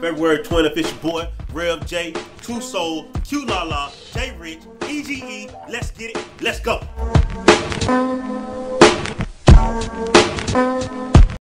February 20th, it's your boy, Rev J, True Soul, Q La La, J Rich, EGE. Let's get it. Let's go.